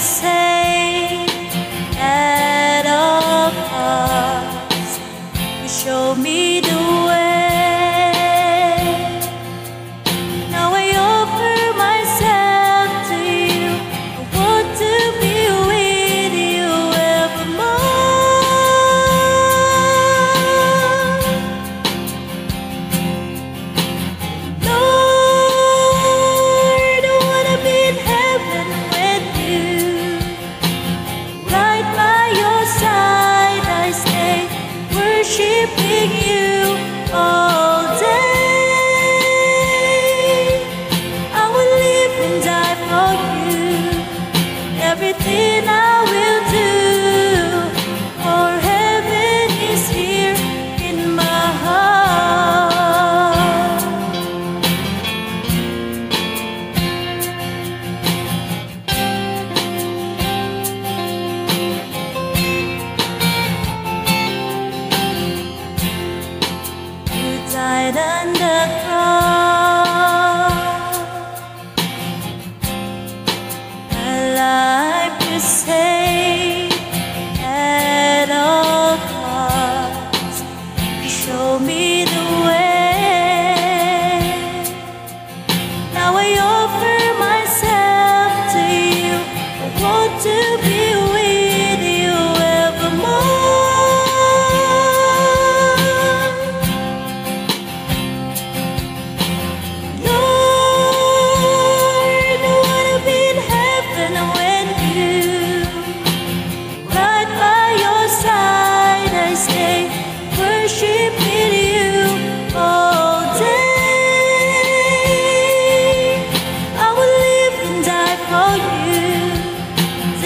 say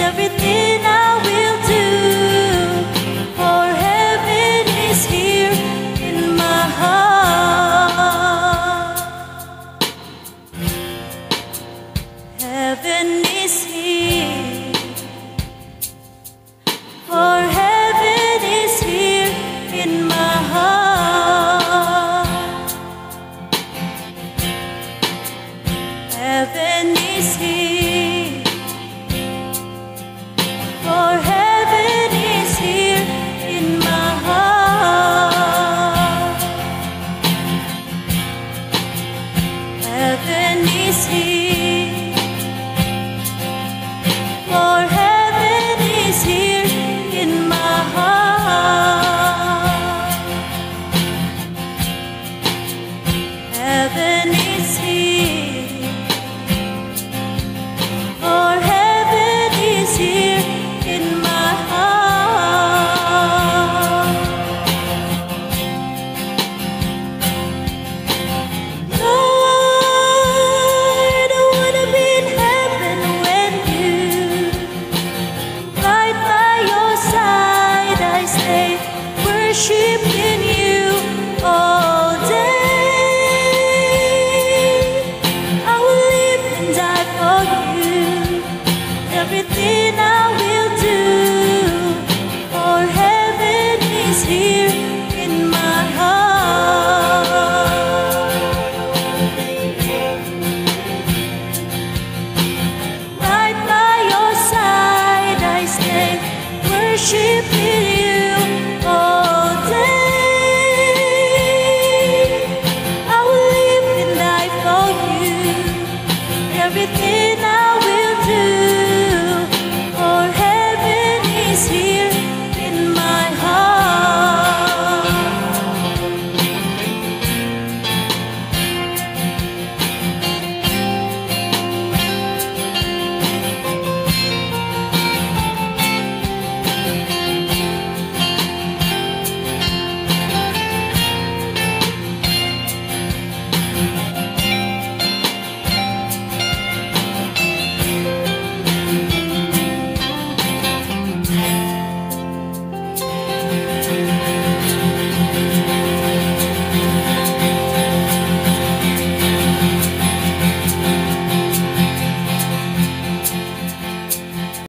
everything I will do. For heaven is here in my heart. Heaven is here. For heaven is here in my heart. Heaven is here. worship in you all day. I will live and die for you. Everything I will do, for heaven is here in my heart. Right by your side, I stay. Worship.